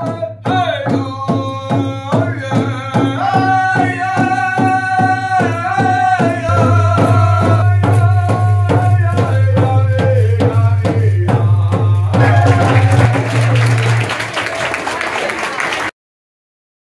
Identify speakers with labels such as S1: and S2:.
S1: Hey!